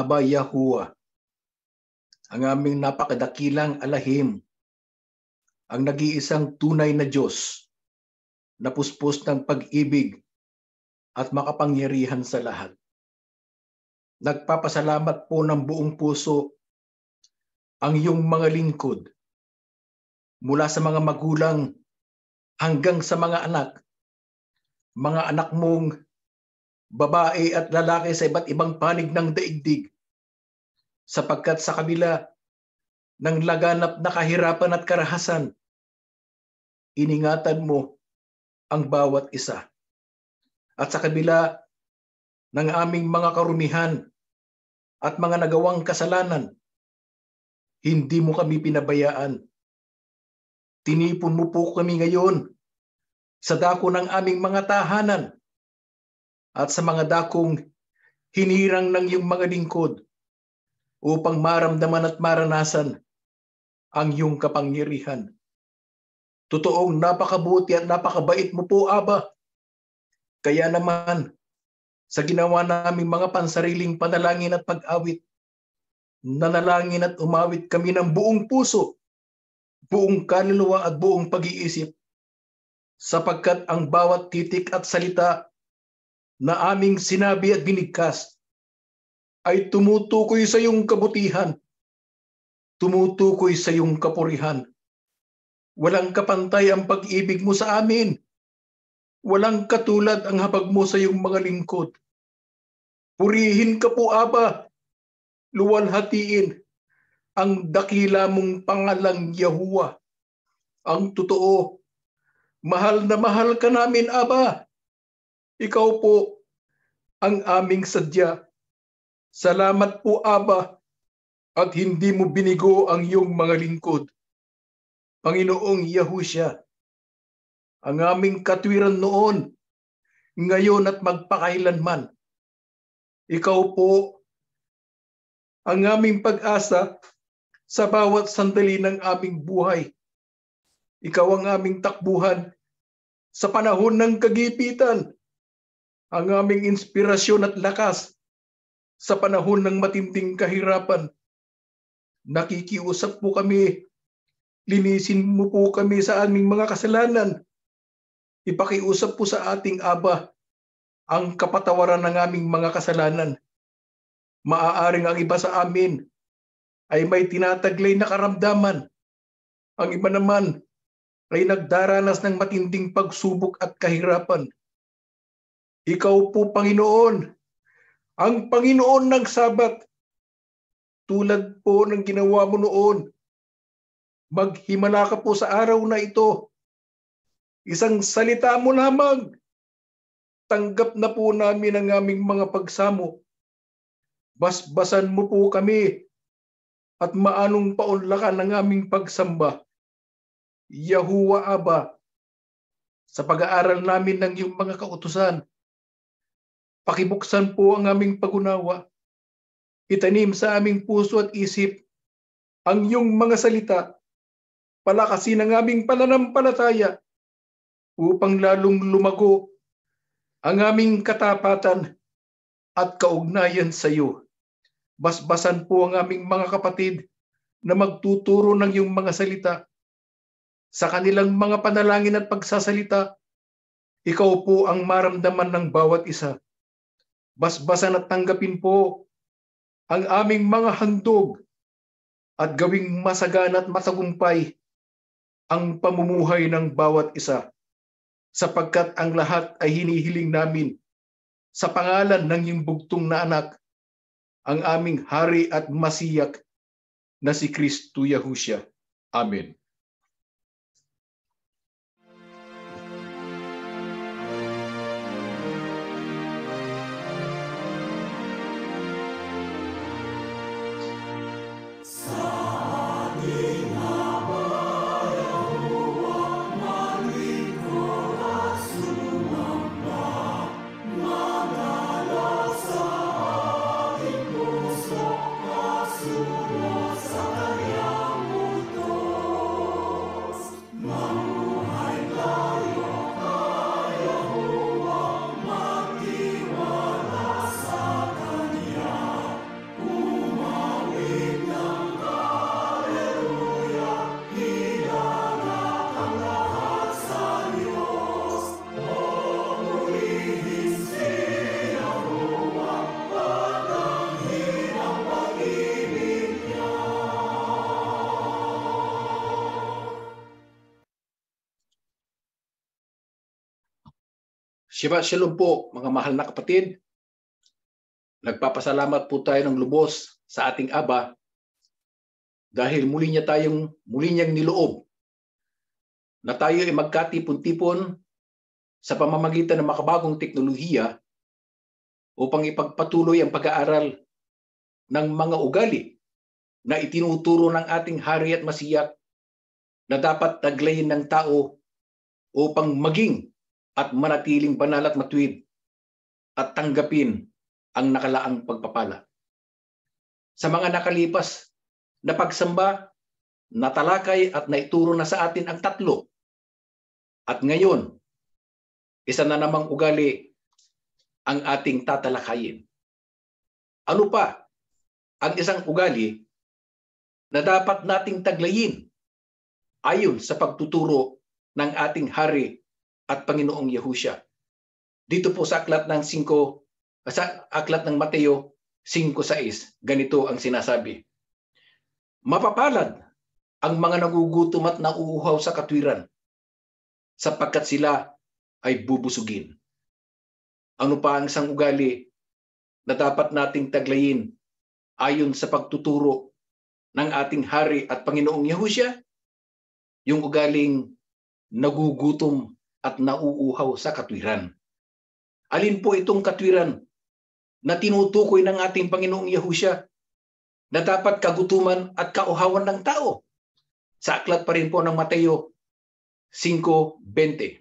Aba Yahuwah, ang aming napakadakilang alahim, ang nag-iisang tunay na Diyos, na puspos ng pag-ibig at makapangyarihan sa lahat. Nagpapasalamat po ng buong puso ang iyong mga lingkod mula sa mga magulang hanggang sa mga anak, mga anak mong babae at lalaki sa iba't ibang panig ng daigdig sapagkat sa kabila ng laganap na kahirapan at karahasan, iningatan mo ang bawat isa. At sa kabila ng aming mga karumihan at mga nagawang kasalanan, hindi mo kami pinabayaan. Tinipon mo po kami ngayon sa dako ng aming mga tahanan at sa mga dakong hinirang ng iyong mga lingkod upang maramdaman at maranasan ang iyong kapangyarihan. Totoong napakabuti at napakabait mo po, Aba. Kaya naman, sa ginawa naming mga pansariling panalangin at pag-awit, nanalangin at umawit kami ng buong puso, buong kaluluwa at buong pag-iisip, sapagkat ang bawat titik at salita na aming sinabi at binigkas ay tumutukoy sa iyong kabutihan, tumutukoy sa iyong kapurihan. Walang kapantay ang pag-ibig mo sa amin. Walang katulad ang habag mo sa iyong mga lingkod. Purihin ka po, Aba. Luwalhatiin ang dakila mong pangalang Yahuwa. Ang totoo, mahal na mahal ka namin, Aba. Ikaw po ang aming sadya. Salamat po, Aba, at hindi mo binigo ang iyong mga lingkod. Panginoong Yahusya, ang aming katwiran noon, ngayon at magpakailanman. Ikaw po ang aming pag-asa sa bawat sandali ng aming buhay. Ikaw ang aming takbuhan sa panahon ng kagipitan ang aming inspirasyon at lakas sa panahon ng matinding kahirapan. Nakikiusap po kami, linisin mo po kami sa aming mga kasalanan. Ipakiusap po sa ating Aba ang kapatawaran ng aming mga kasalanan. Maaaring ang iba sa amin ay may tinataglay na karamdaman. Ang iba naman ay nagdaranas ng matinding pagsubok at kahirapan. Ikaw po, Panginoon, ang Panginoon ng Sabat. Tulad po ng ginawa mo noon, maghimala ka po sa araw na ito. Isang salita mo lamang. Tanggap na po namin ang aming mga pagsamo. Basbasan mo po kami at maanong paunlakan ang aming pagsamba. Yahuwa Aba, sa pag-aaral namin ng iyong mga kautusan, Pakibuksan po ang aming pagunawa. Itanim sa aming puso at isip ang iyong mga salita. Palakasin ang aming pananampalataya upang lalong lumago ang aming katapatan at kaugnayan sa iyo. Basbasan po ang aming mga kapatid na magtuturo ng iyong mga salita. Sa kanilang mga panalangin at pagsasalita, ikaw po ang maramdaman ng bawat isa basbasan at tanggapin po ang aming mga handog at gawing masagana at matagumpay ang pamumuhay ng bawat isa sapagkat ang lahat ay hinihiling namin sa pangalan ng iyong bugtong na anak, ang aming hari at masiyak na si Kristo Yahusya. Amen. Shabbat Shalom po mga mahal na kapatid. Nagpapasalamat po tayo ng lubos sa ating Aba dahil muli niya tayong muli niyang niloob na tayo ay magkatipon-tipon sa pamamagitan ng makabagong teknolohiya upang ipagpatuloy ang pag-aaral ng mga ugali na itinuturo ng ating hari at masiyak na dapat taglayin ng tao upang maging at manatiling banal at matuwid at tanggapin ang nakalaang pagpapala. Sa mga nakalipas na pagsamba, natalakay at naituro na sa atin ang tatlo. At ngayon, isa na namang ugali ang ating tatalakayin. Ano pa ang isang ugali na dapat nating taglayin ayon sa pagtuturo ng ating hari at Panginoong Yahusya. Dito po sa aklat ng 5 sa aklat ng Mateo 5:6, ganito ang sinasabi. Mapapalad ang mga nagugutom at nauuhaw sa katwiran sapagkat sila ay bubusugin. Ano pa ang isang ugali na dapat nating taglayin ayon sa pagtuturo ng ating hari at Panginoong Yahusya? Yung ugaling nagugutom at nauuhaw sa katwiran. Alin po itong katwiran na tinutukoy ng ating Panginoong Yahusya na dapat kagutuman at kauhawan ng tao? Sa aklat pa rin po ng Mateo 5.20.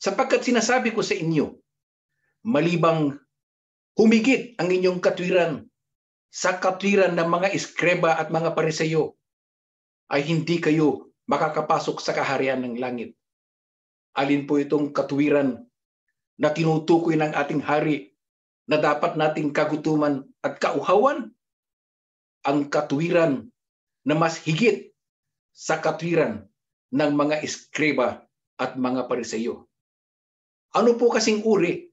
Sapagkat sinasabi ko sa inyo, malibang humigit ang inyong katwiran sa katwiran ng mga iskreba at mga pariseyo, ay hindi kayo makakapasok sa kaharian ng langit. Alin po itong katwiran na tinutukoy ng ating hari na dapat nating kagutuman at kauhawan? Ang katwiran na mas higit sa katwiran ng mga eskreba at mga pariseyo. Ano po kasing uri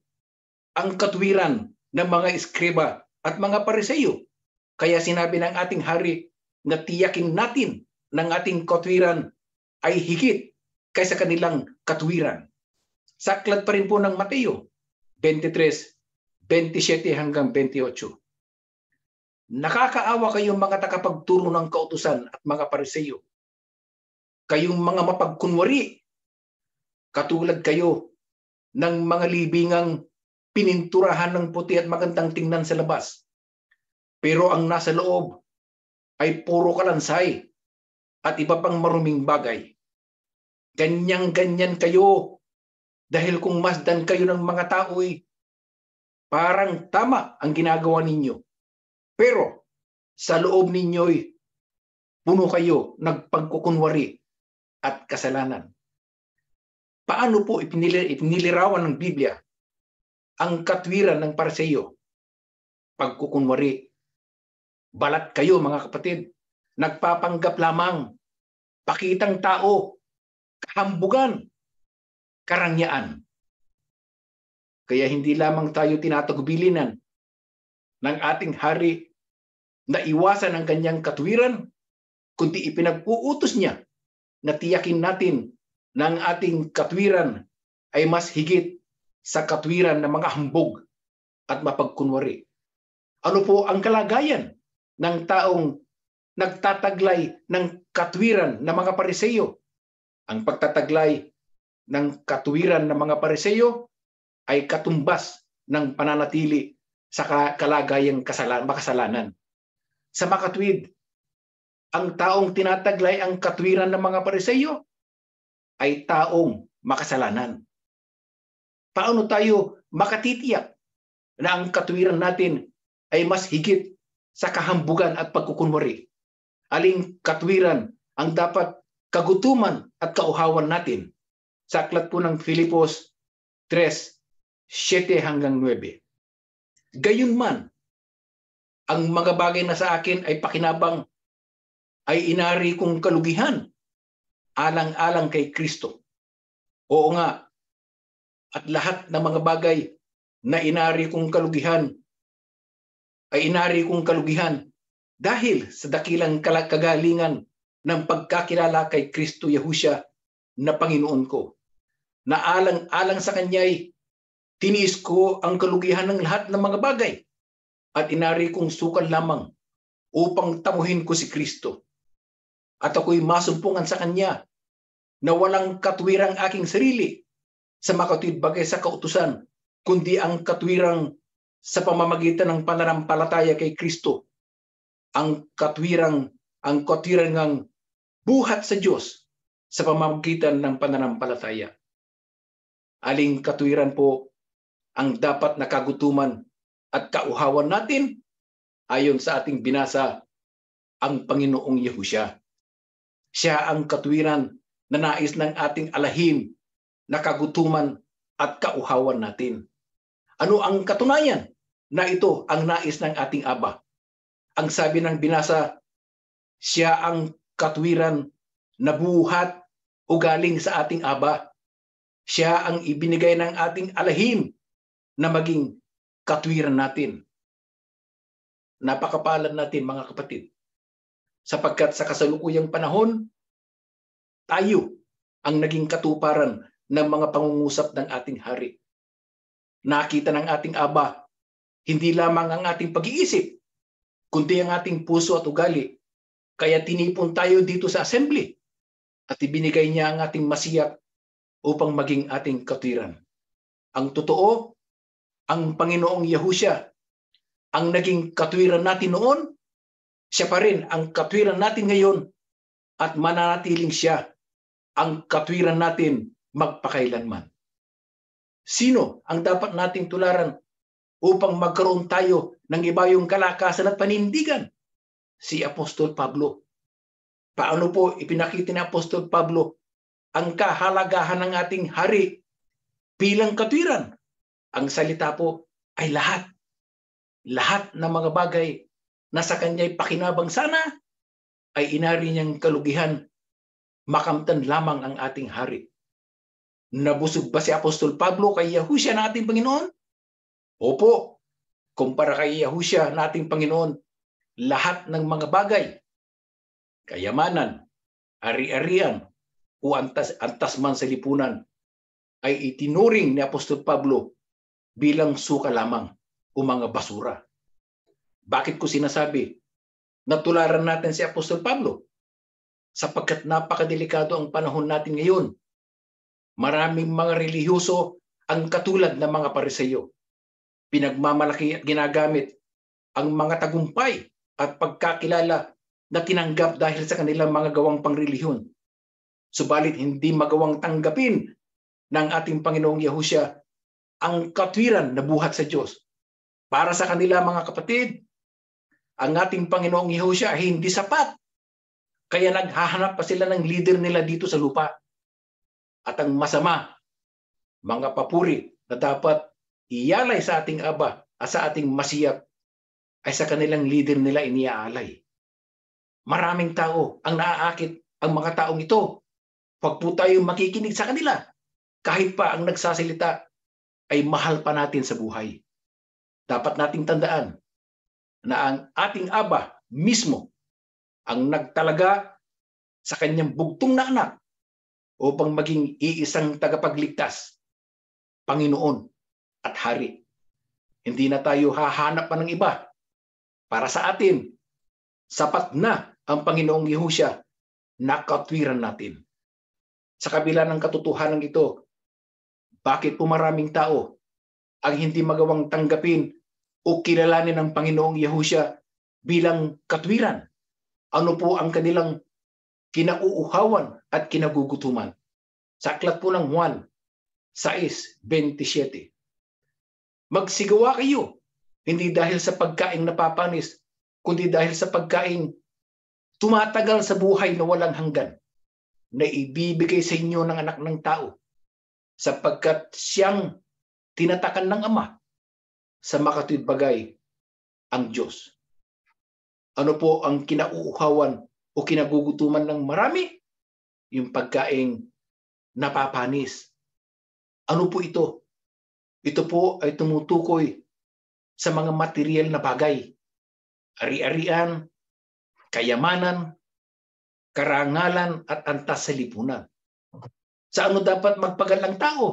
ang katwiran ng mga eskreba at mga pariseyo? Kaya sinabi ng ating hari na tiyakin natin ng ating katwiran ay higit kaysa kanilang katwiran. Saklat pa rin po ng Mateo 23, 27 hanggang 28. Nakakaawa kayong mga takapagturo ng kautusan at mga pariseyo. Kayong mga mapagkunwari. Katulad kayo ng mga libingang pininturahan ng puti at magandang tingnan sa labas. Pero ang nasa loob ay puro kalansay at iba pang maruming bagay. Ganyang-ganyan kayo dahil kung masdan kayo ng mga tao ay parang tama ang ginagawa ninyo. Pero sa loob ninyo'y puno kayo nagpagkukunwari at kasalanan. Paano po ipinili, ipinilirawan ng Biblia ang katwiran ng parseyo? Pagkukunwari. Balat kayo mga kapatid nagpapanggap lamang, pakitang tao, kahambugan, karangyaan. Kaya hindi lamang tayo tinatagubilinan ng ating hari na iwasan ang kanyang katwiran, kundi ipinag-uutos niya na tiyakin natin na ang ating katwiran ay mas higit sa katwiran ng mga hambog at mapagkunwari. Ano po ang kalagayan ng taong nagtataglay ng katwiran ng mga pariseyo. Ang pagtataglay ng katwiran ng mga pariseyo ay katumbas ng pananatili sa kalagayang kasalan, makasalanan. Sa makatwid, ang taong tinataglay ang katwiran ng mga pariseyo ay taong makasalanan. Paano tayo makatitiyak na ang katwiran natin ay mas higit sa kahambugan at pagkukunwari aling katwiran ang dapat kagutuman at kauhawan natin sa aklat po ng Filipos 3, 7 hanggang 9. Gayunman, ang mga bagay na sa akin ay pakinabang ay inari kong kalugihan alang-alang kay Kristo. Oo nga, at lahat ng mga bagay na inari kong kalugihan ay inari kong kalugihan dahil sa dakilang kagalingan ng pagkakilala kay Kristo Yahusya na Panginoon ko. na alang-alang sa kanya'y tiniis ko ang kalugihan ng lahat ng mga bagay at inari kong sukal lamang upang tamuhin ko si Kristo. At ako'y masumpungan sa Kanya na walang katwirang aking sarili sa makatwid bagay sa kautusan, kundi ang katwirang sa pamamagitan ng pananampalataya kay Kristo. Ang katwirang ang katwirang ng buhat sa Diyos sa pamamagitan ng pananampalataya. Aling katwiran po ang dapat nakagutuman at kauhawan natin ayon sa ating binasa ang Panginoong Yehusya. Siya ang katwiran na nais ng ating alahim na kagutuman at kauhawan natin. Ano ang katunayan na ito ang nais ng ating Aba? Ang sabi ng binasa, siya ang katwiran na buhat o galing sa ating Aba. Siya ang ibinigay ng ating alahim na maging katwiran natin. Napakapalad natin mga kapatid. Sapagkat sa kasalukuyang panahon, tayo ang naging katuparan ng mga pangungusap ng ating hari. Nakita ng ating Aba, hindi lamang ang ating pag-iisip, kundi ang ating puso at ugali. Kaya tinipon tayo dito sa assembly at ibinigay niya ang ating masiyak upang maging ating katwiran. Ang totoo, ang Panginoong Yahusya ang naging katwiran natin noon, siya pa rin ang katwiran natin ngayon at mananatiling siya ang katwiran natin magpakailanman. Sino ang dapat nating tularan upang magkaroon tayo ng iba yung kalakasan at panindigan? Si Apostol Pablo. Paano po ipinakita ni Apostol Pablo ang kahalagahan ng ating hari bilang katwiran? Ang salita po ay lahat. Lahat ng mga bagay na sa kanya'y pakinabang sana ay inari niyang kalugihan makamtan lamang ang ating hari. Nabusog ba si Apostol Pablo kay Yahusya na ating Panginoon? Opo. Kumpara kay Yahusya na ating Panginoon, lahat ng mga bagay, kayamanan, ari-arian, o antas, antas man sa lipunan, ay itinuring ni Apostol Pablo bilang suka lamang o mga basura. Bakit ko sinasabi na tularan natin si Apostol Pablo? Sapagkat napakadelikado ang panahon natin ngayon. Maraming mga relihiyoso ang katulad ng mga pariseyo. Pinagmamalaki at ginagamit ang mga tagumpay at pagkakilala na tinanggap dahil sa kanilang mga gawang pangrelihiyon. Subalit hindi magawang tanggapin ng ating Panginoong Yahusya ang katwiran na buhat sa Diyos. Para sa kanila mga kapatid, ang ating Panginoong Yehosya ay hindi sapat. Kaya naghahanap pa sila ng leader nila dito sa lupa. At ang masama, mga papuri na dapat iyalay sa ating Aba at sa ating masiyak ay sa kanilang leader nila iniaalay. Maraming tao ang naaakit ang mga taong ito. Huwag po tayong makikinig sa kanila. Kahit pa ang nagsasalita ay mahal pa natin sa buhay. Dapat nating tandaan na ang ating Aba mismo ang nagtalaga sa kanyang bugtong na anak upang maging iisang tagapagligtas, Panginoon at Hari. Hindi na tayo hahanap pa ng iba. Para sa atin, sapat na ang Panginoong Yehusya na katwiran natin. Sa kabila ng katotohanan ito, bakit po maraming tao ang hindi magawang tanggapin o kilalanin ng Panginoong Yehusya bilang katwiran? Ano po ang kanilang kinauuhawan at kinagugutuman? Sa aklat po ng Juan 6.27 Magsigawa kayo, hindi dahil sa pagkaing napapanis, kundi dahil sa pagkaing tumatagal sa buhay na walang hanggan na ibibigay sa inyo ng anak ng tao sapagkat siyang tinatakan ng Ama sa makatwid bagay ang Diyos. Ano po ang kinauuhawan o kinagugutuman ng marami? Yung pagkaing napapanis. Ano po ito? Ito po ay tumutukoy sa mga material na bagay. Ari-arian, kayamanan, karangalan at antas sa lipunan. Sa ano dapat magpagal ang tao?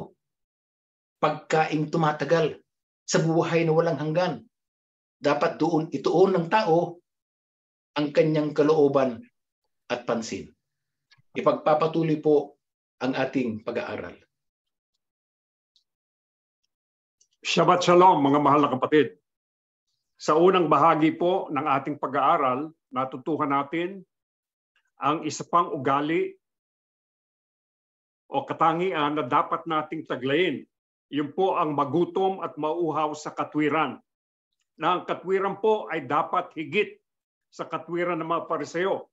Pagkaing tumatagal sa buhay na walang hanggan. Dapat doon ituon ng tao ang kanyang kalooban at pansin. Ipagpapatuloy po ang ating pag-aaral. Shabbat Shalom mga mahal na kapatid. Sa unang bahagi po ng ating pag-aaral, natutuhan natin ang isa pang ugali o katangian na dapat nating taglayin. Yun po ang magutom at mauhaw sa katwiran. Na ang katwiran po ay dapat higit sa katwiran ng mga pariseo.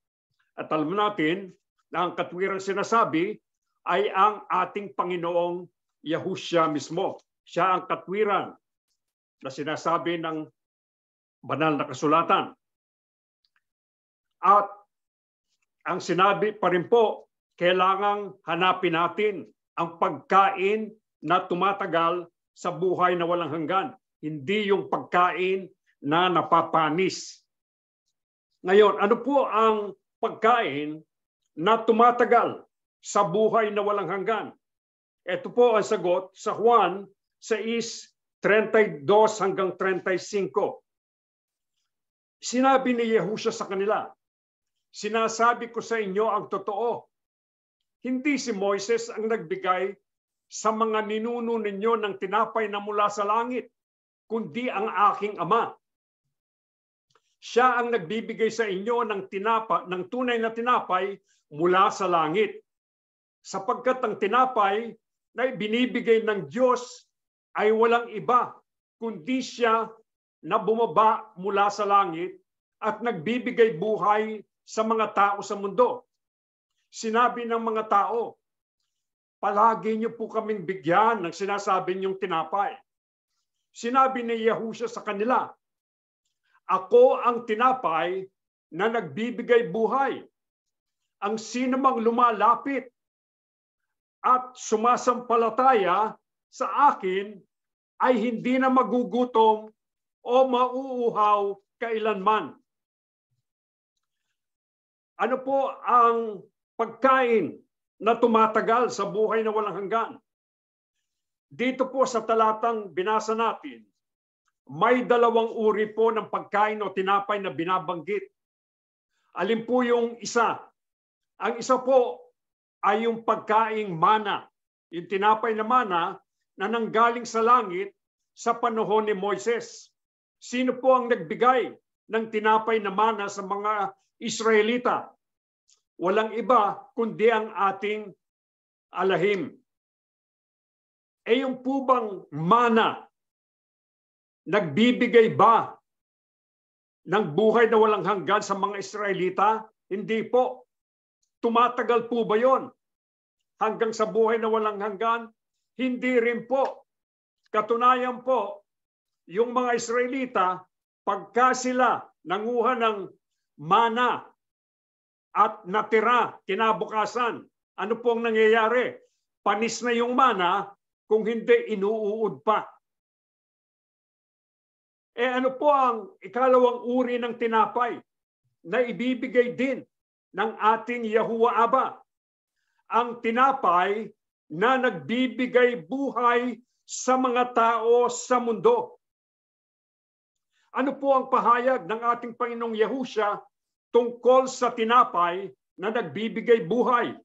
At alam natin na ang katwiran sinasabi ay ang ating Panginoong Yahusya mismo. Siya ang katwiran na sinasabi ng banal na kasulatan. At ang sinabi pa rin po kailangang hanapin natin ang pagkain na tumatagal sa buhay na walang hanggan. Hindi yung pagkain na napapanis. Ngayon, ano po ang pagkain na tumatagal sa buhay na walang hanggan? Ito po ang sagot sa Juan 6:32 hanggang 35. Sinabi ni Yehusha sa kanila, Sinasabi ko sa inyo ang totoo hindi si Moises ang nagbigay sa mga ninuno ninyo ng tinapay na mula sa langit, kundi ang aking ama. Siya ang nagbibigay sa inyo ng tinapa, ng tunay na tinapay mula sa langit. Sapagkat ang tinapay na binibigay ng Diyos ay walang iba kundi siya na bumaba mula sa langit at nagbibigay buhay sa mga tao sa mundo sinabi ng mga tao, palagi niyo po kaming bigyan ng sinasabi niyong tinapay. Sinabi ni Yahusha sa kanila, Ako ang tinapay na nagbibigay buhay. Ang sinamang lumalapit at sumasampalataya sa akin ay hindi na magugutom o mauuhaw kailanman. Ano po ang pagkain na tumatagal sa buhay na walang hanggan. Dito po sa talatang binasa natin, may dalawang uri po ng pagkain o tinapay na binabanggit. Alin po yung isa? Ang isa po ay yung pagkaing mana, yung tinapay na mana na nanggaling sa langit sa panahon ni Moises. Sino po ang nagbigay ng tinapay na mana sa mga Israelita? walang iba kundi ang ating alahim. E yung po bang mana, nagbibigay ba ng buhay na walang hanggan sa mga Israelita? Hindi po. Tumatagal po ba yon hanggang sa buhay na walang hanggan? Hindi rin po. Katunayan po, yung mga Israelita, pagka sila nanguha ng mana at natira kinabukasan. Ano pong nangyayari? Panis na yung mana kung hindi inuuod pa. Eh ano po ang ikalawang uri ng tinapay na ibibigay din ng ating Yahuwa Aba? Ang tinapay na nagbibigay buhay sa mga tao sa mundo. Ano po ang pahayag ng ating Panginoong Yahusha tungkol sa tinapay na nagbibigay buhay.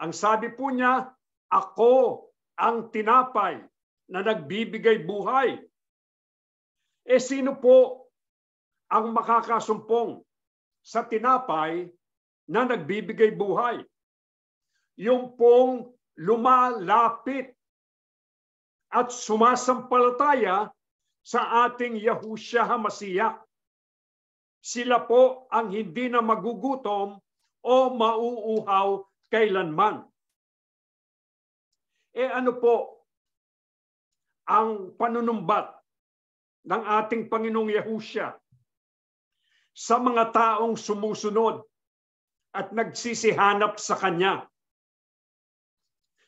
Ang sabi po niya, ako ang tinapay na nagbibigay buhay. E sino po ang makakasumpong sa tinapay na nagbibigay buhay? Yung pong lumalapit at sumasampalataya sa ating Yahushua HaMashiach sila po ang hindi na magugutom o mauuhaw kailanman. E ano po ang panunumbat ng ating Panginoong Yahusya sa mga taong sumusunod at nagsisihanap sa Kanya.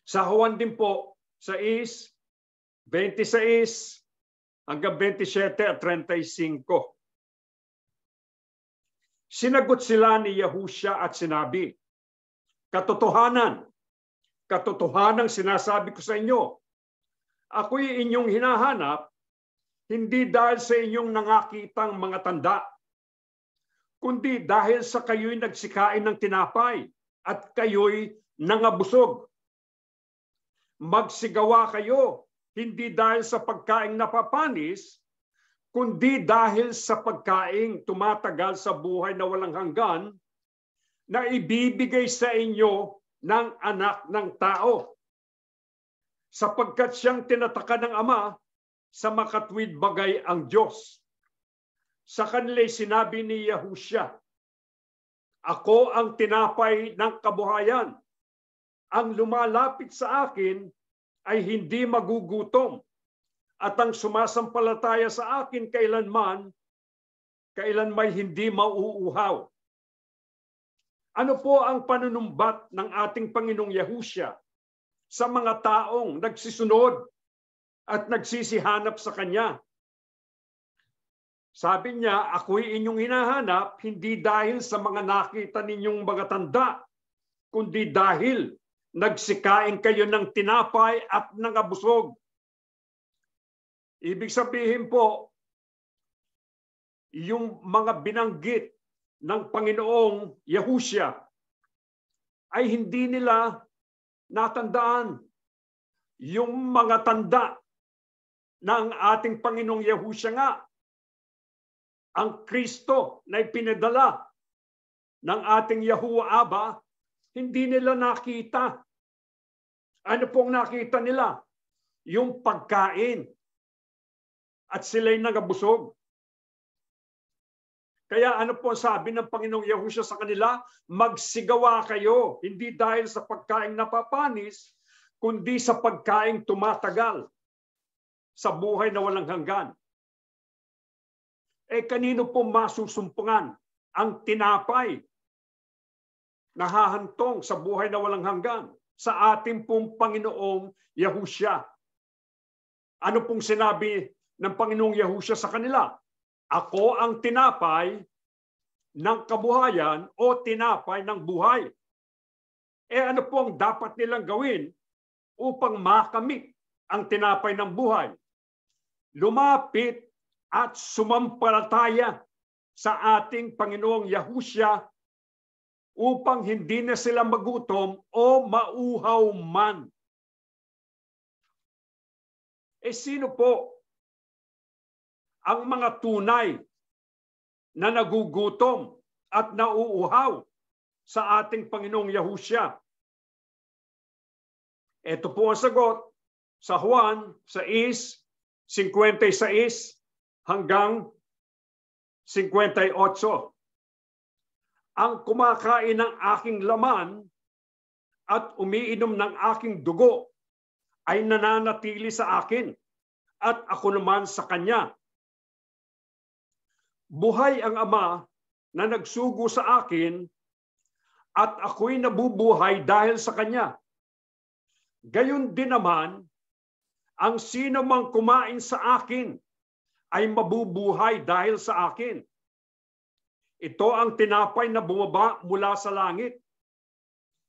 Sa Juan din po, sa is 26 hanggang 27 at 35. Sinagot sila ni Yahusha at sinabi, Katotohanan, katotohanan sinasabi ko sa inyo. Ako'y inyong hinahanap, hindi dahil sa inyong nangakitang mga tanda, kundi dahil sa kayo'y nagsikain ng tinapay at kayo'y nangabusog. Magsigawa kayo, hindi dahil sa pagkaing napapanis, kundi dahil sa pagkaing tumatagal sa buhay na walang hanggan na ibibigay sa inyo ng anak ng tao. Sapagkat siyang tinataka ng Ama sa makatwid bagay ang Diyos. Sa kanila'y sinabi ni Yahusya, Ako ang tinapay ng kabuhayan. Ang lumalapit sa akin ay hindi magugutom. At ang sumasampalataya sa akin kailanman, kailan may hindi mauuhaw. Ano po ang panunumbat ng ating Panginoong Yahusya sa mga taong nagsisunod at nagsisihanap sa Kanya? Sabi niya, ako'y inyong hinahanap hindi dahil sa mga nakita ninyong mga tanda, kundi dahil nagsikain kayo ng tinapay at ng abusog. Ibig sabihin po, yung mga binanggit ng Panginoong Yahusya ay hindi nila natandaan yung mga tanda ng ating Panginoong Yahusya nga. Ang Kristo na ipinadala ng ating Yahuwa Aba, hindi nila nakita. Ano pong nakita nila? Yung pagkain. At sila'y nagabusog. Kaya ano po sabi ng Panginoong Yahusya sa kanila? Magsigawa kayo, hindi dahil sa pagkain napapanis, kundi sa pagkain tumatagal sa buhay na walang hanggan. Eh kanino po masusumpungan ang tinapay na hahantong sa buhay na walang hanggan? Sa ating pong Panginoong Yahusya. Ano pong sinabi ng Panginoong Yahusya sa kanila? Ako ang tinapay ng kabuhayan o tinapay ng buhay. Eh ano po ang dapat nilang gawin upang makamit ang tinapay ng buhay? Lumapit at sumampalataya sa ating Panginoong Yahusya upang hindi na sila magutom o mauhaw man. Eh sino po ang mga tunay na nagugutom at nauuhaw sa ating Panginoong Yahusya. Ito po ang sagot sa Juan sa is 56 hanggang 58. Ang kumakain ng aking laman at umiinom ng aking dugo ay nananatili sa akin at ako naman sa kanya Buhay ang Ama na nagsugo sa akin at ako'y nabubuhay dahil sa Kanya. Gayon din naman, ang sino mang kumain sa akin ay mabubuhay dahil sa akin. Ito ang tinapay na bumaba mula sa langit.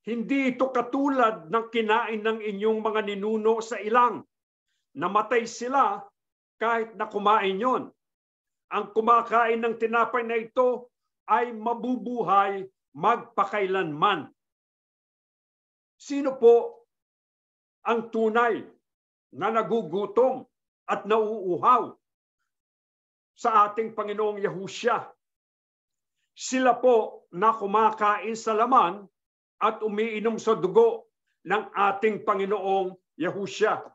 Hindi ito katulad ng kinain ng inyong mga ninuno sa ilang. Namatay sila kahit na kumain yon ang kumakain ng tinapay na ito ay mabubuhay magpakailanman. Sino po ang tunay na nagugutom at nauuhaw sa ating Panginoong Yahusya? Sila po na kumakain sa laman at umiinom sa dugo ng ating Panginoong Yahusya.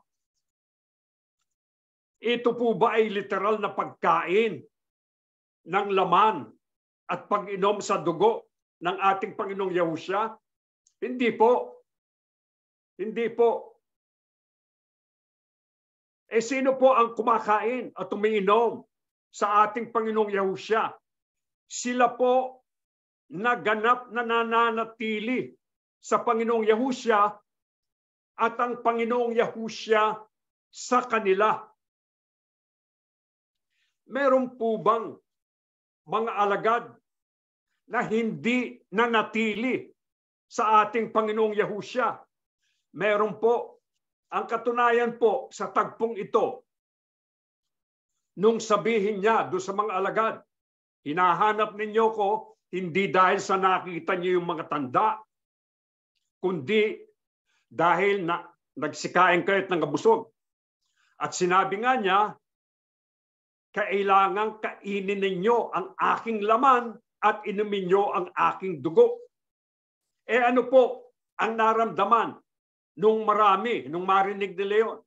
Ito po ba ay literal na pagkain ng laman at pag-inom sa dugo ng ating Panginoong Yahusya? Hindi po. Hindi po. Eh sino po ang kumakain at umiinom sa ating Panginoong Yahusya? Sila po na ganap na nananatili sa Panginoong Yahusya at ang Panginoong Yahusya sa kanila meron po bang mga alagad na hindi nanatili sa ating Panginoong Yahusya? Meron po. Ang katunayan po sa tagpong ito, nung sabihin niya do sa mga alagad, hinahanap ninyo ko hindi dahil sa nakita niyo yung mga tanda, kundi dahil na nagsikain kayo at nangabusog. At sinabi nga niya, kailangan kainin ninyo ang aking laman at inumin nyo ang aking dugo. Eh ano po ang naramdaman nung marami, nung marinig ni Leon?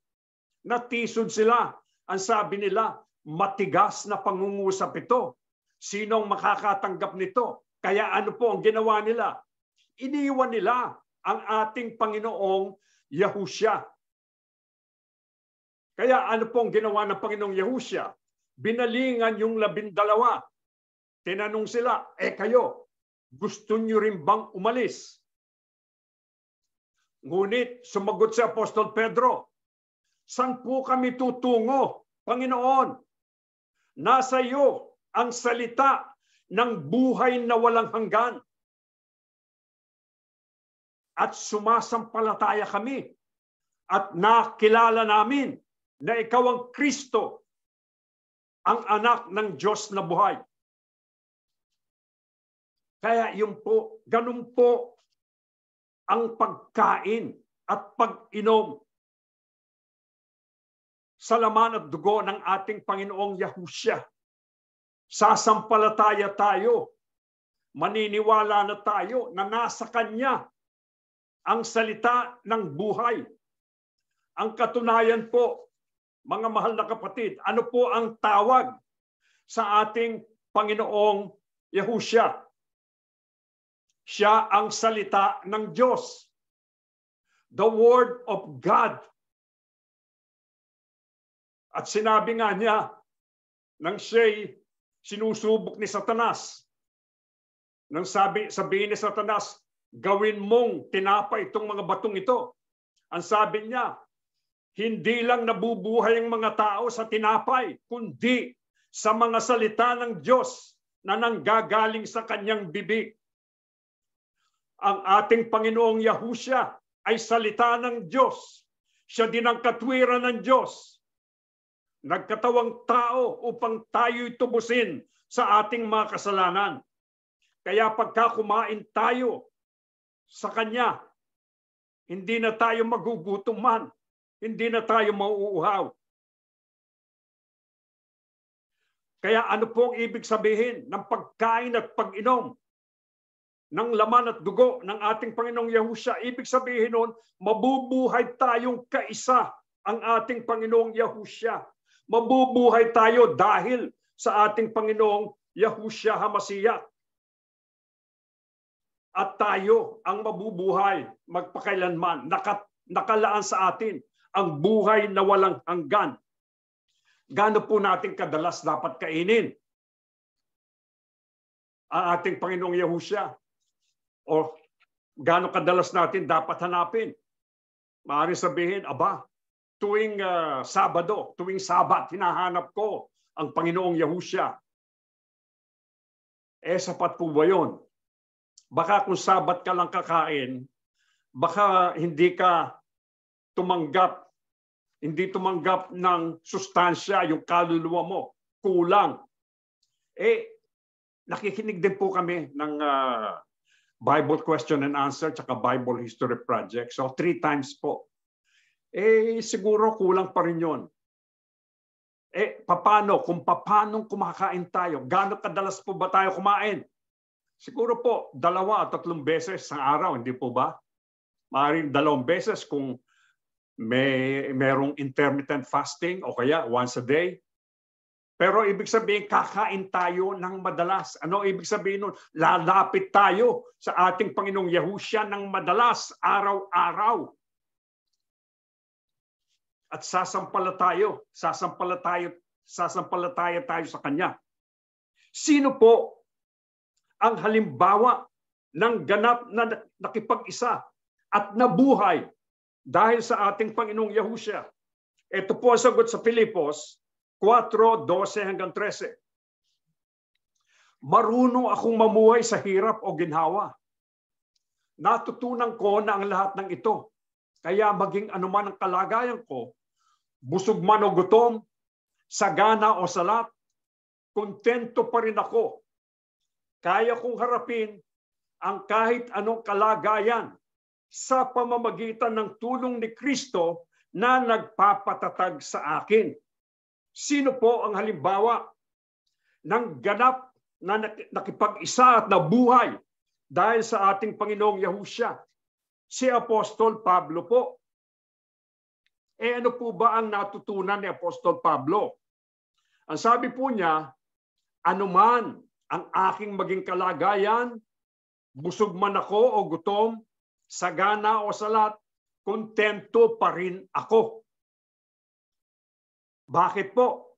Natisod sila. Ang sabi nila, matigas na pangungusap ito. Sinong makakatanggap nito? Kaya ano po ang ginawa nila? Iniwan nila ang ating Panginoong Yahusya. Kaya ano po ang ginawa ng Panginoong Yahusya? Binalingan yung labindalawa. Tinanong sila, eh kayo, gusto nyo rin bang umalis? Ngunit sumagot si Apostol Pedro, San po kami tutungo, Panginoon? Nasa iyo ang salita ng buhay na walang hanggan. At sumasampalataya kami at nakilala namin na ikaw ang Kristo, ang anak ng Diyos na buhay. Kaya yun po, ganun po ang pagkain at pag-inom sa laman at dugo ng ating Panginoong Yahusya. Sasampalataya tayo. Maniniwala na tayo na nasa Kanya ang salita ng buhay. Ang katunayan po, mga mahal na kapatid, ano po ang tawag sa ating Panginoong Yahusya? Siya ang salita ng Diyos. The Word of God. At sinabi nga niya, nang siya'y sinusubok ni Satanas, nang sabi, sabihin ni Satanas, gawin mong tinapa itong mga batong ito. Ang sabi niya, hindi lang nabubuhay ang mga tao sa tinapay, kundi sa mga salita ng Diyos na nanggagaling sa kanyang bibig ang ating Panginoong Yahusya ay salita ng Diyos. Siya din ang katwiran ng Diyos. Nagkatawang tao upang tayo'y tubusin sa ating mga kasalanan. Kaya pagka kumain tayo sa Kanya, hindi na tayo magugutom man. Hindi na tayo mauuhaw. Kaya ano po ang ibig sabihin ng pagkain at pag-inom? ng laman at dugo ng ating Panginoong Yahusya. Ibig sabihin nun, mabubuhay tayong kaisa ang ating Panginoong Yahusya. Mabubuhay tayo dahil sa ating Panginoong Yahusya Hamasiya. At tayo ang mabubuhay magpakailanman. Nakat, nakalaan sa atin ang buhay na walang hanggan. Gano po natin kadalas dapat kainin ang ating Panginoong Yahusya? o gaano kadalas natin dapat hanapin. Maaaring sabihin, aba, tuwing uh, Sabado, tuwing Sabat, hinahanap ko ang Panginoong Yahusya. Eh, sapat po ba yun? Baka kung Sabat ka lang kakain, baka hindi ka tumanggap, hindi tumanggap ng sustansya, yung kaluluwa mo, kulang. Eh, nakikinig din po kami ng uh, Bible Question and Answer, tsaka Bible History Project. So three times po. Eh siguro kulang pa rin yun. Eh papano? Kung papano kumakain tayo, gaano kadalas po ba tayo kumain? Siguro po dalawa at tatlong beses sa araw, hindi po ba? Maaaring dalawang beses kung may merong intermittent fasting o kaya once a day. Pero ibig sabihin, kakain tayo ng madalas. Ano ibig sabihin nun? Lalapit tayo sa ating Panginoong Yahusya ng madalas, araw-araw. At sasampalatayo, sasampalatayo, sasampalataya tayo sa Kanya. Sino po ang halimbawa ng ganap na nakipag-isa at nabuhay dahil sa ating Panginoong Yahusya? Ito po ang sagot sa Pilipos 4, 12 hanggang 13. Marunong akong mamuhay sa hirap o ginhawa. Natutunan ko na ang lahat ng ito Kaya maging anuman ang kalagayan ko, busog man o gutom, sagana o salat, kontento pa rin ako. Kaya kong harapin ang kahit anong kalagayan sa pamamagitan ng tulong ni Kristo na nagpapatatag sa akin. Sino po ang halimbawa ng ganap na nakipag-isa at nabuhay dahil sa ating Panginoong Yahusya? Si Apostol Pablo po. Eh ano po ba ang natutunan ni Apostol Pablo? Ang sabi po niya, anuman ang aking maging kalagayan, busog man ako o gutom, sagana o salat, kontento pa rin ako. Bakit po?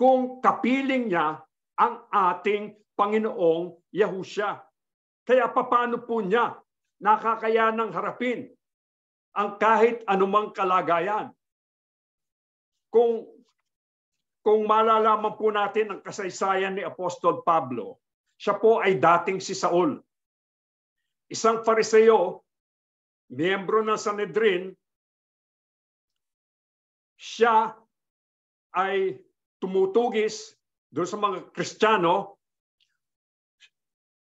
Kung kapiling niya ang ating Panginoong Yahusya. Kaya paano po niya nakakayanang harapin ang kahit anumang kalagayan? Kung kung malalaman po natin ang kasaysayan ni Apostol Pablo, siya po ay dating si Saul. Isang fariseo, miyembro ng Sanhedrin, siya ay tumutugis doon sa mga Kristiyano,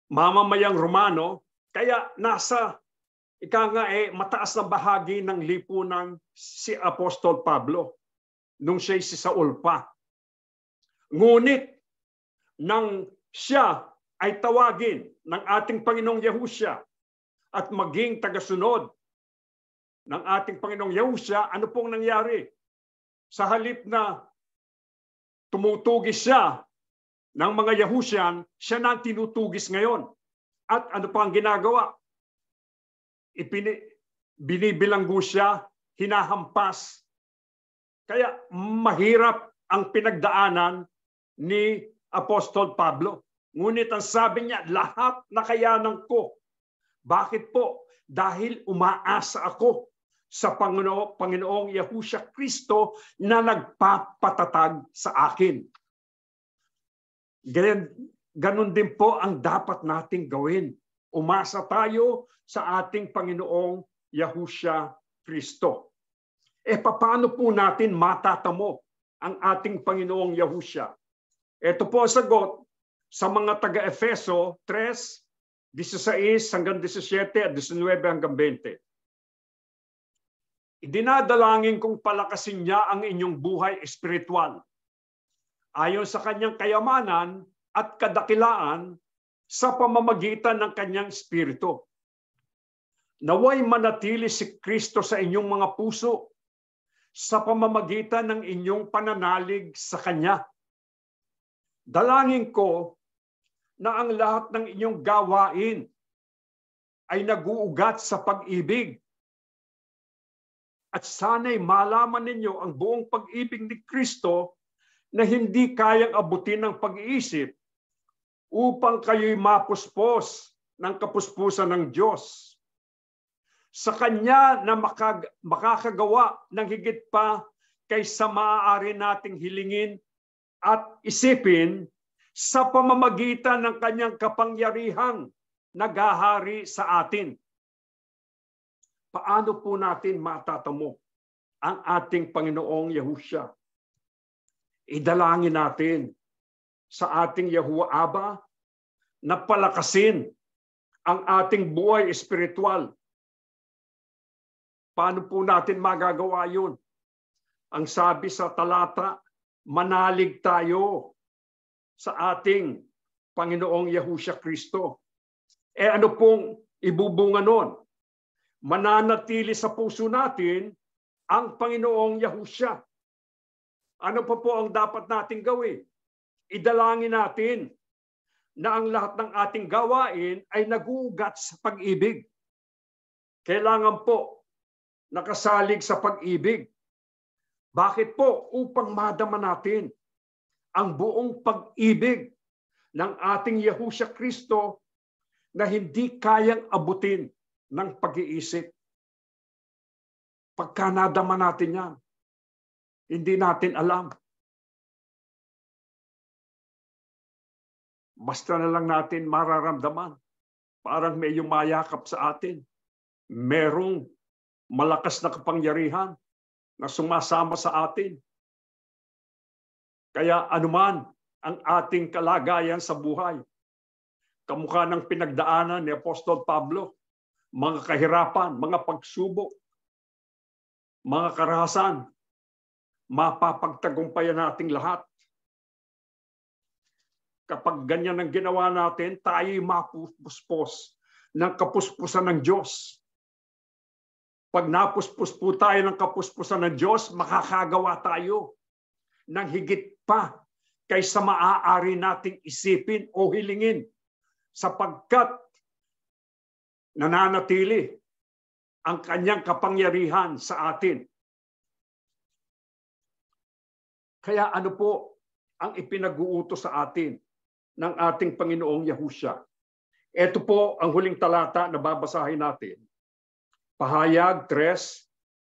mamamayang Romano, kaya nasa ika nga eh, mataas na bahagi ng lipunan si Apostol Pablo nung siya si Saul pa. Ngunit nang siya ay tawagin ng ating Panginoong Yahusya at maging tagasunod ng ating Panginoong Yahusya, ano pong nangyari? Sa halip na tumutugis siya ng mga Yahusyan, siya na tinutugis ngayon. At ano pa ang ginagawa? Ipini, binibilanggo siya, hinahampas. Kaya mahirap ang pinagdaanan ni Apostol Pablo. Ngunit ang sabi niya, lahat na kayanan ko. Bakit po? Dahil umaasa ako sa Panginoong, Panginoong Yahusya Kristo na nagpapatatag sa akin. Ganyan, ganun din po ang dapat nating gawin. Umasa tayo sa ating Panginoong Yahusya Kristo. Eh paano po natin matatamo ang ating Panginoong Yahusya? Ito po ang sagot sa mga taga-Efeso 3, 16 hanggang 17 at 19 hanggang 20. Idinadalangin kong palakasin niya ang inyong buhay espiritual. Ayon sa kanyang kayamanan at kadakilaan sa pamamagitan ng kanyang espiritu. Naway manatili si Kristo sa inyong mga puso sa pamamagitan ng inyong pananalig sa Kanya Dalangin ko na ang lahat ng inyong gawain ay naguugat sa pag-ibig. At sana'y malaman ninyo ang buong pag-ibig ni Kristo na hindi kayang abutin ng pag-iisip upang kayo'y mapuspos ng kapuspusan ng Diyos. Sa Kanya na makag- makakagawa ng higit pa kaysa maaari nating hilingin at isipin sa pamamagitan ng kanyang kapangyarihang naghahari sa atin. Paano po natin matatamo ang ating Panginoong Yahusya? Idalangin natin sa ating Yahuwa Aba na palakasin ang ating buhay espiritual. Paano po natin magagawa yun? Ang sabi sa talata manalig tayo sa ating Panginoong Yahusya Kristo. Eh ano pong ibubunga nun? Mananatili sa puso natin ang Panginoong Yahusya. Ano pa po ang dapat nating gawin? Idalangin natin na ang lahat ng ating gawain ay nagugat sa pag-ibig. Kailangan po nakasalig sa pag-ibig bakit po? Upang madama natin ang buong pag-ibig ng ating Yahusya Kristo na hindi kayang abutin ng pag-iisip. Pagka nadama natin yan, hindi natin alam. Basta na lang natin mararamdaman. Parang may yumayakap sa atin. Merong malakas na kapangyarihan na sumasama sa atin. Kaya anuman ang ating kalagayan sa buhay, kamukha ng pinagdaanan ni Apostol Pablo, mga kahirapan, mga pagsubok, mga karahasan, mapapagtagumpayan nating lahat. Kapag ganyan ang ginawa natin, tayo mapupuspos ng kapuspusan ng Diyos. Pag napuspos po tayo ng kapuspusan ng Diyos, makakagawa tayo ng higit pa kaysa maaari nating isipin o hilingin sapagkat nananatili ang kanyang kapangyarihan sa atin. Kaya ano po ang ipinag-uutos sa atin ng ating Panginoong Yahusya? Ito po ang huling talata na babasahin natin. Pahayag 3,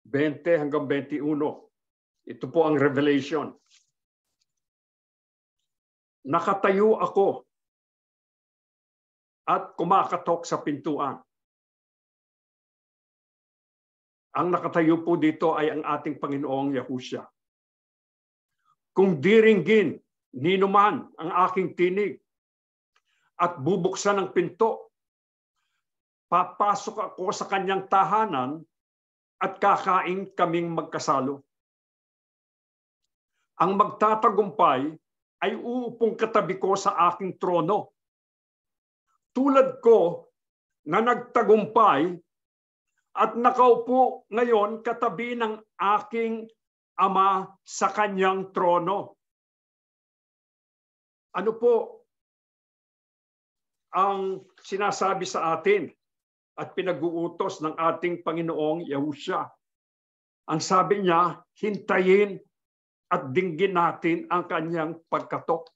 20 hanggang 21. Ito po ang revelation. Nakatayo ako at kumakatok sa pintuan. Ang nakatayo po dito ay ang ating Panginoong Yahusya. Kung diringgin nino man ang aking tinig at bubuksan ang pinto, papasok ako sa kanyang tahanan at kakain kaming magkasalo. Ang magtatagumpay ay uupong katabi ko sa aking trono. Tulad ko na nagtagumpay at nakaupo ngayon katabi ng aking ama sa kanyang trono. Ano po ang sinasabi sa atin at pinag-uutos ng ating Panginoong Yahusya? Ang sabi niya, hintayin at dinggin natin ang kanyang pagkatok.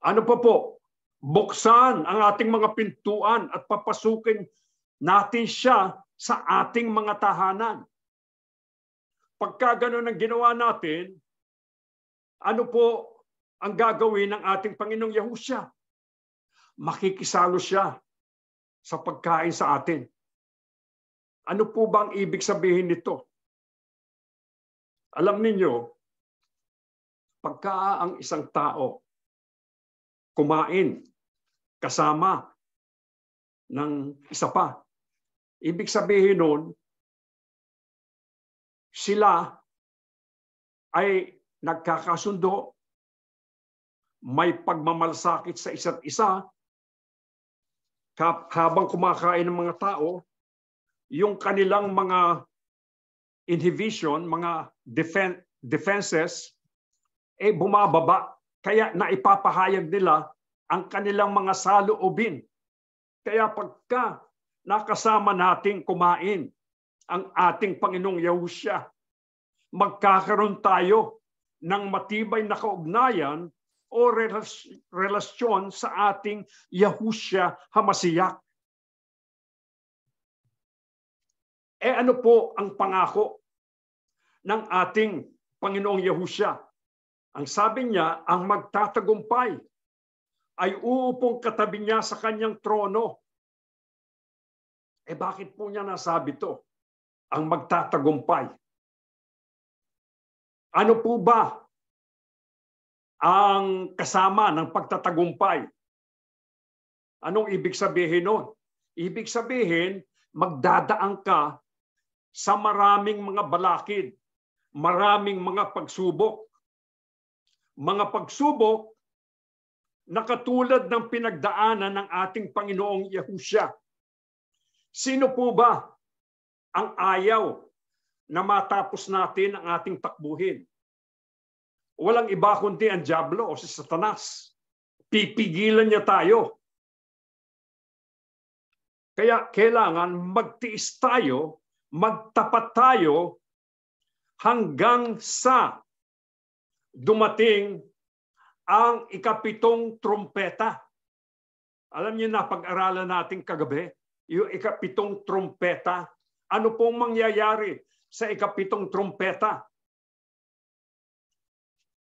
Ano pa po? buksan ang ating mga pintuan at papasukin natin siya sa ating mga tahanan. Pagka ganun ang ginawa natin, ano po ang gagawin ng ating Panginoong Yahusya? Makikisalo siya sa pagkain sa atin. Ano po ba ang ibig sabihin nito? Alam ninyo, pagka ang isang tao kumain kasama ng isa pa. Ibig sabihin nun, sila ay nagkakasundo, may pagmamalsakit sa isa't isa, habang kumakain ng mga tao, yung kanilang mga inhibition, mga defen- defenses, eh bumababa. Kaya naipapahayag nila ang kanilang mga saloobin. Kaya pagka nakasama nating kumain ang ating Panginoong Yahusya, magkakaroon tayo ng matibay na kaugnayan o relasyon sa ating Yahusya Hamasiyak. Eh ano po ang pangako ng ating Panginoong Yahusya? Ang sabi niya, ang magtatagumpay ay uupong katabi niya sa kanyang trono. Eh bakit po niya nasabi to? Ang magtatagumpay. Ano po ba ang kasama ng pagtatagumpay? Anong ibig sabihin nun? Ibig sabihin, magdadaan ka sa maraming mga balakid, maraming mga pagsubok. Mga pagsubok na katulad ng pinagdaanan ng ating Panginoong Yahusya. Sino po ba ang ayaw na matapos natin ang ating takbuhin? Walang iba kundi ang Diablo o si Satanas. Pipigilan niya tayo. Kaya kailangan magtiis tayo, magtapat tayo hanggang sa dumating ang ikapitong trumpeta. Alam niyo na, pag-aralan natin kagabi, yung ikapitong trumpeta, ano pong mangyayari sa ikapitong trumpeta?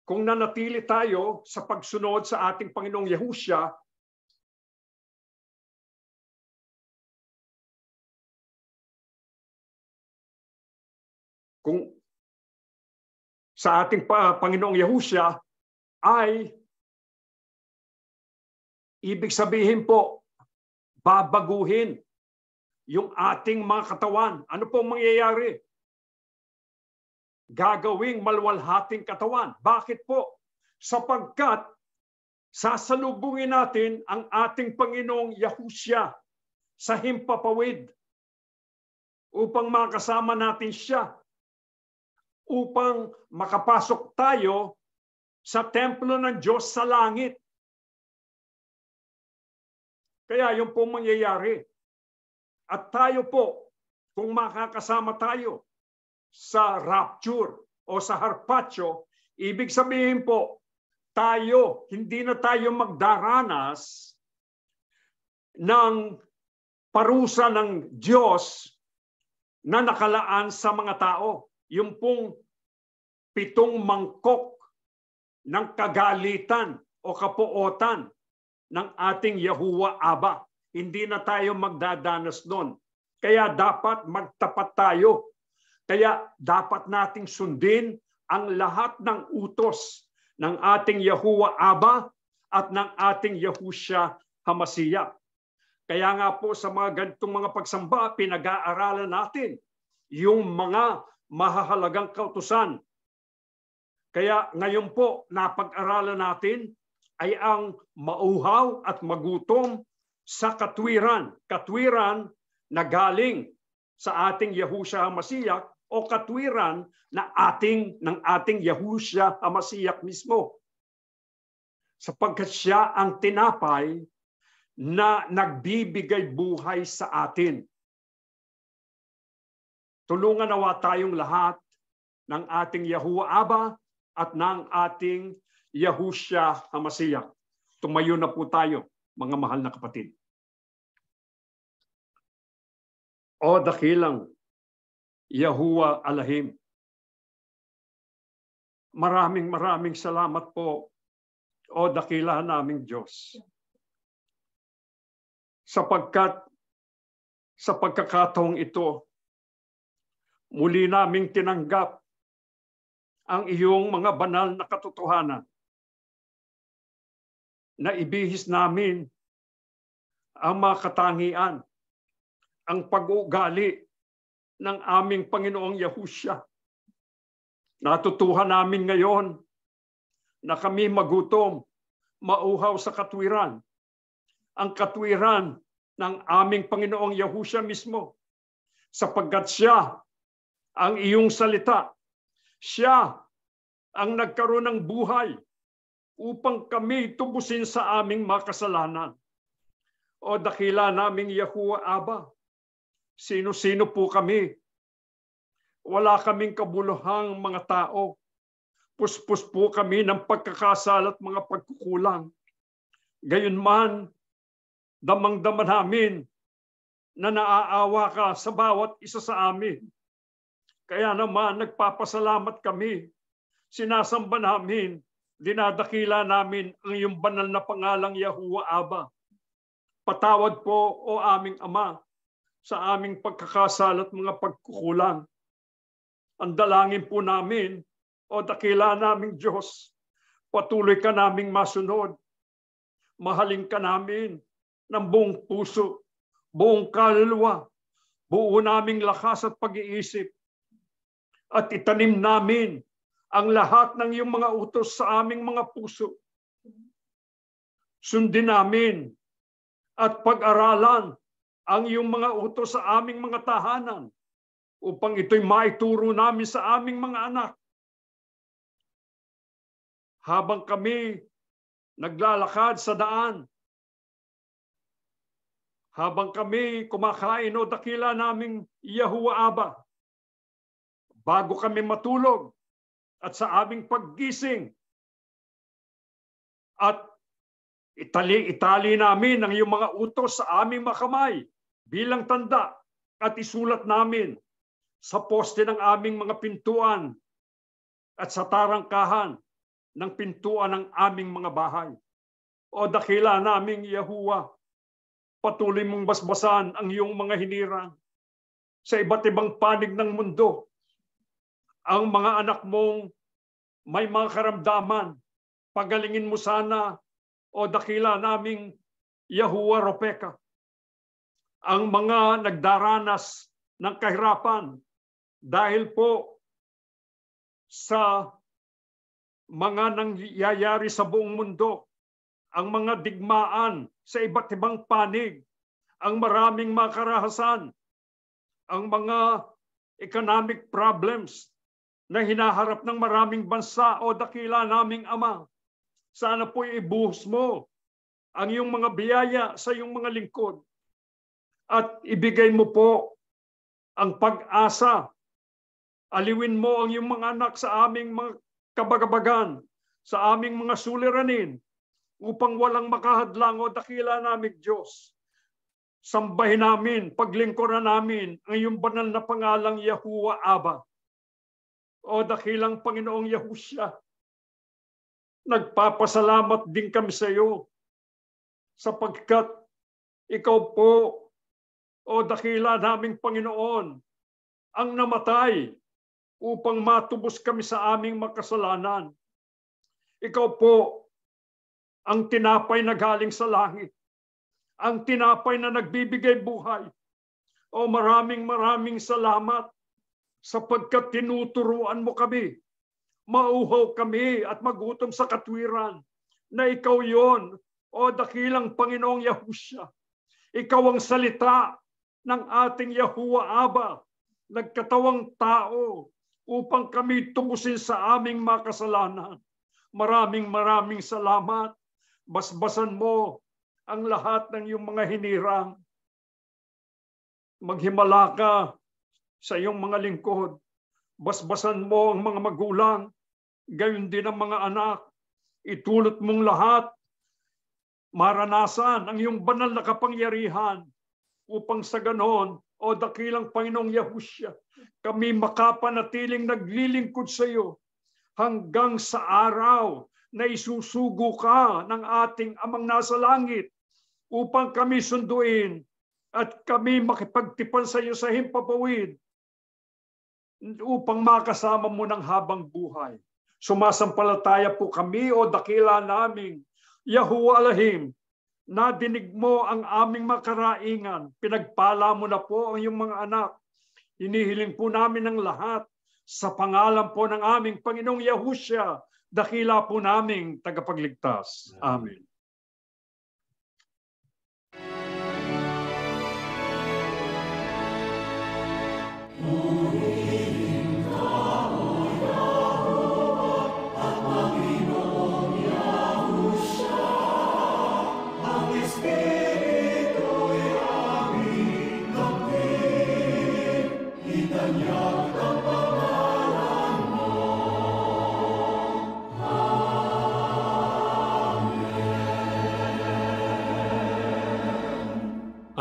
kung nanatili tayo sa pagsunod sa ating Panginoong Yahusya, kung sa ating Panginoong Yahusya ay ibig sabihin po babaguhin yung ating mga katawan. Ano po mangyayari? Gagawing malwalhating katawan. Bakit po? Sapagkat sasalubungin natin ang ating Panginoong Yahusya sa himpapawid upang makasama natin siya upang makapasok tayo sa templo ng Diyos sa langit. Kaya yung po mangyayari. At tayo po, kung makakasama tayo sa rapture o sa harpacho, ibig sabihin po, tayo, hindi na tayo magdaranas ng parusa ng Diyos na nakalaan sa mga tao. Yung pong pitong mangkok ng kagalitan o kapuotan ng ating Yahuwa Aba. Hindi na tayo magdadanas noon. Kaya dapat magtapat tayo. Kaya dapat nating sundin ang lahat ng utos ng ating Yahuwa Aba at ng ating Yahusya Hamasiya. Kaya nga po sa mga ganitong mga pagsamba, pinag-aaralan natin yung mga mahahalagang kautusan. Kaya ngayon po, napag-aralan natin ay ang mauhaw at magutom sa katwiran. Katwiran na galing sa ating Yahusha Hamasiyak o katwiran na ating ng ating Yahusha Hamasiyak mismo. Sapagkat siya ang tinapay na nagbibigay buhay sa atin. Tulungan nawa tayong lahat ng ating Yahuwa Aba at ng ating Yahusha Hamasiyak. Tumayo na po tayo mga mahal na kapatid. O dakilang Yahuwa Alahim. Maraming maraming salamat po o dakila naming Diyos. Sapagkat sa pagkakataong ito, muli naming tinanggap ang iyong mga banal na katotohanan na ibihis namin ang mga katangian, ang pag-uugali ng aming Panginoong Yahusya. Natutuhan namin ngayon na kami magutom, mauhaw sa katwiran. Ang katwiran ng aming Panginoong Yahusya mismo. Sapagkat siya ang iyong salita. Siya ang nagkaroon ng buhay upang kami tubusin sa aming makasalanan. O dakila naming Yahuwa Aba, sino-sino po kami? Wala kaming kabuluhang mga tao. Puspos po kami ng pagkakasal at mga pagkukulang. Gayunman, damang-dama namin na naaawa ka sa bawat isa sa amin. Kaya naman nagpapasalamat kami. Sinasamba namin dinadakila namin ang iyong banal na pangalang Yahuwa Aba. Patawad po, o aming Ama, sa aming pagkakasal at mga pagkukulang. Ang dalangin po namin, o dakila naming Diyos, patuloy ka naming masunod. Mahalin ka namin ng buong puso, buong kaluluwa, buo naming lakas at pag-iisip. At itanim namin ang lahat ng iyong mga utos sa aming mga puso. Sundin namin at pag-aralan ang iyong mga utos sa aming mga tahanan upang ito'y maituro namin sa aming mga anak. Habang kami naglalakad sa daan, habang kami kumakain o dakila naming Yahuwa Aba, bago kami matulog, at sa aming paggising. At itali, itali namin ang iyong mga utos sa aming makamay bilang tanda at isulat namin sa poste ng aming mga pintuan at sa tarangkahan ng pintuan ng aming mga bahay. O dakila naming Yahuwa, patuloy mong basbasan ang iyong mga hinirang sa iba't ibang panig ng mundo ang mga anak mong may mga karamdaman. Pagalingin mo sana o dakila naming Yahuwa Ropeka. Ang mga nagdaranas ng kahirapan dahil po sa mga nangyayari sa buong mundo, ang mga digmaan sa iba't ibang panig, ang maraming mga karahasan, ang mga economic problems na hinaharap ng maraming bansa o dakila naming Ama. Sana po ibuhos mo ang iyong mga biyaya sa iyong mga lingkod at ibigay mo po ang pag-asa. Aliwin mo ang iyong mga anak sa aming mga kabagabagan, sa aming mga suliranin, upang walang makahadlang o dakila naming Diyos. Sambahin namin, paglingkuran namin ang iyong banal na pangalang Yahuwa Aba. O dakilang Panginoong Yahusya, nagpapasalamat din kami sa iyo sapagkat ikaw po, o dakila naming Panginoon, ang namatay upang matubos kami sa aming makasalanan. Ikaw po ang tinapay na galing sa langit ang tinapay na nagbibigay buhay. O maraming maraming salamat sapagkat tinuturuan mo kami. Mauhaw kami at magutom sa katwiran na ikaw yon o dakilang Panginoong Yahusya. Ikaw ang salita ng ating Yahuwa Aba, nagkatawang tao upang kami tubusin sa aming makasalanan. Maraming maraming salamat. Basbasan mo ang lahat ng iyong mga hinirang. Maghimala ka sa iyong mga lingkod. Basbasan mo ang mga magulang, gayon din ang mga anak. Itulot mong lahat. Maranasan ang iyong banal na kapangyarihan upang sa ganon, o dakilang Panginoong Yahusya, kami makapanatiling naglilingkod sa iyo hanggang sa araw na isusugo ka ng ating amang nasa langit upang kami sunduin at kami makipagtipan sa iyo sa himpapawid upang makasama mo ng habang buhay. Sumasampalataya po kami o dakila naming Yahuwa Alahim, nadinig mo ang aming makaraingan. Pinagpala mo na po ang iyong mga anak. Hinihiling po namin ang lahat sa pangalan po ng aming Panginoong Yahusya, dakila po naming tagapagligtas. Amen.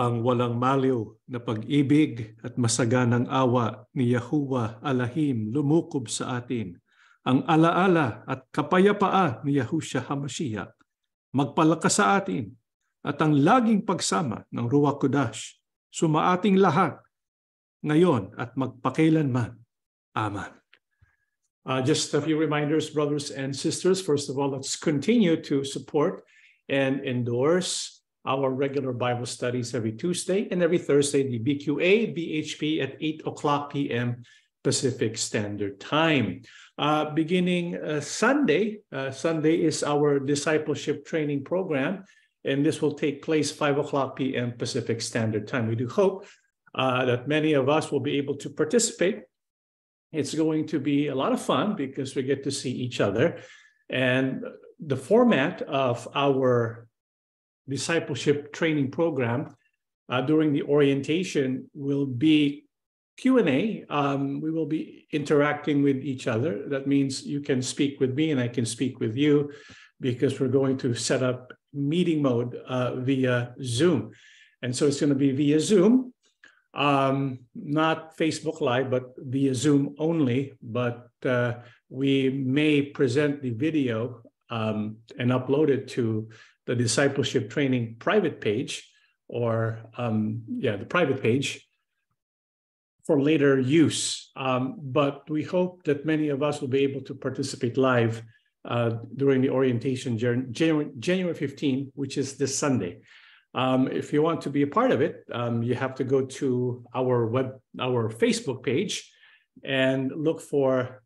Ang walang maliw na pag-ibig at masaganang awa ni Yahuwah Alahim lumukob sa atin. Ang alaala at kapayapaan ni Yahusha Hamashiach magpalakas sa atin at ang laging pagsama ng Ruach Kodash sumaating lahat ngayon at magpakailanman. Amen. Uh, just a few reminders, brothers and sisters. First of all, let's continue to support and endorse our regular Bible studies every Tuesday and every Thursday, the BQA, BHP at 8 o'clock p.m. Pacific Standard Time. Uh, beginning uh, Sunday, uh, Sunday is our discipleship training program, and this will take place 5 o'clock p.m. Pacific Standard Time. We do hope uh, that many of us will be able to participate. It's going to be a lot of fun because we get to see each other. And the format of our discipleship training program uh, during the orientation will be q&a um, we will be interacting with each other. That means you can speak with me and i can speak with you because we're going to set up meeting mode uh, via zoom. And so it's going to be via zoom. Um, not facebook live but via zoom only. But uh, we may present the video um, and upload it to the discipleship training private page or um, yeah, the private page. for later use. Um, but we hope that many of us will be able to participate live uh, during the orientation January, January 15, which is this Sunday. Um, if you want to be a part of it, um, you have to go to our web, our Facebook page, and look for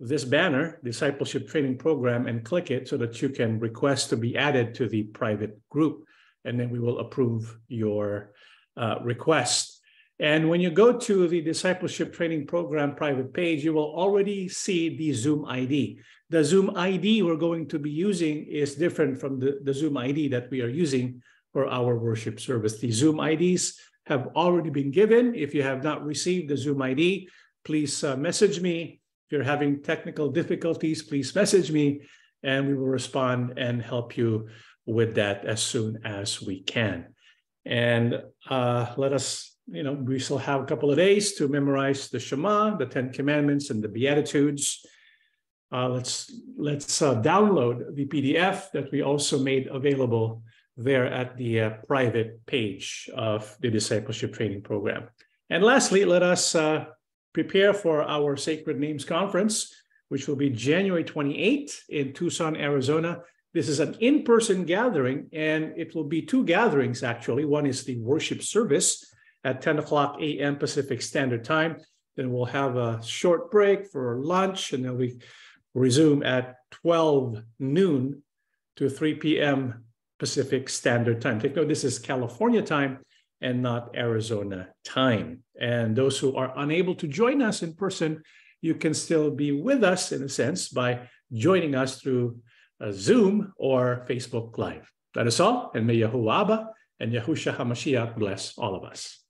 this banner, discipleship training program, and click it so that you can request to be added to the private group, and then we will approve your uh, request. And when you go to the discipleship training program private page, you will already see the Zoom ID. The Zoom ID we're going to be using is different from the, the Zoom ID that we are using for our worship service. The Zoom IDs have already been given. If you have not received the Zoom ID, please uh, message me. If you're having technical difficulties, please message me and we will respond and help you with that as soon as we can. And uh, let us, you know, we still have a couple of days to memorize the Shema, the Ten Commandments, and the Beatitudes. Uh, let's let's uh, download the PDF that we also made available there at the uh, private page of the discipleship training program. And lastly, let us uh, prepare for our Sacred Names Conference, which will be January 28th in Tucson, Arizona. This is an in person gathering, and it will be two gatherings actually. One is the worship service at 10 o'clock a.m. Pacific Standard Time. Then we'll have a short break for lunch, and then we resume at 12 noon to 3 p.m. Pacific Standard Time. Take note, this is California time and not Arizona time. And those who are unable to join us in person, you can still be with us in a sense by joining us through uh, Zoom or Facebook Live. That is all, and may Yahuwah Abba and Yahushua HaMashiach bless all of us.